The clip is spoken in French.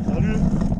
Salut.